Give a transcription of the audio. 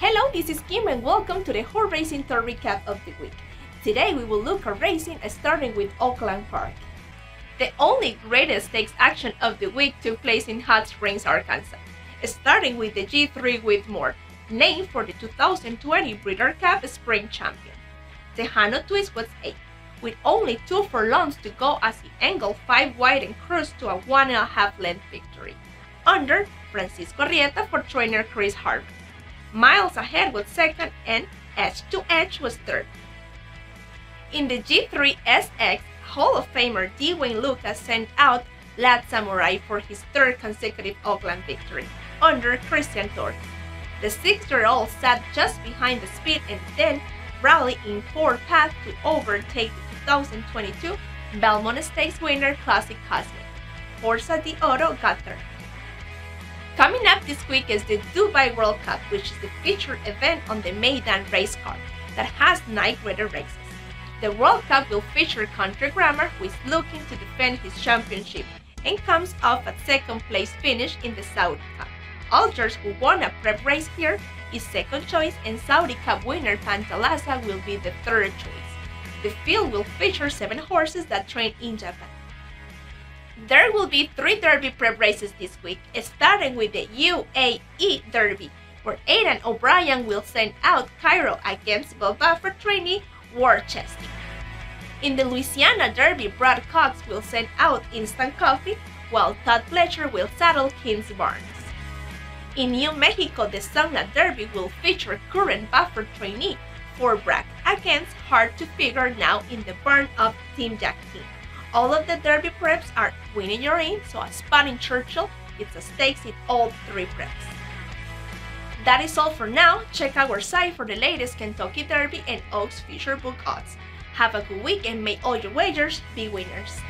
Hello, this is Kim and welcome to the Horse Racing Tote Recap of the week. Today we will look at racing starting with Oaklawn Park. The only greatest stakes action of the week took place in Hot Springs, Arkansas, starting with the G3 Whitmore, named for the 2020 Breeder Cup Sprint Champion. The Hano Twist was 8, with only two furlongs to go as he angled 5 wide and cruised to a 1.5 length victory, under Francisco Arrieta for trainer Chris Harvey. Miles ahead was second and Edge to Edge was third. In the G3 Essex, Hall of Famer D. Wayne Lukas sent out Last Samurai for his third consecutive Oaklawn victory, under Christian Torres. The six-year-old sat just behind the speed and then rallied in fourth path to overtake the 2022 Belmont Stakes winner Classic Cosmic. Forza di Oro got third. This week is the Dubai World Cup, which is the featured event on the Meydan race card that has night rider races. The World Cup will feature Country Grammar, who is looking to defend his championship and comes off a second place finish in the Saudi Cup. Algiers, who won a prep race here, is second choice, and Saudi Cup winner Panthalassa will be the third choice. The field will feature seven horses that train in Japan. There will be three Derby prep races this week, starting with the UAE Derby, where Aidan O'Brien will send out Cairo against Bob Baffert trainee Worcester. In the Louisiana Derby, Brad Cox will send out Instant Coffee, while Todd Pletcher will saddle Kingsbarns. In New Mexico, the Sunland Derby will feature current Baffert trainee Fort Bragg against Hard to Figure now in the burn of Team Jack team. All of the Derby preps are winning your in, so a spot in Churchill, it's a stakes in all three preps. That is all for now. Check our site for the latest Kentucky Derby and Oaks Future Book odds. Have a good week and may all your wagers be winners.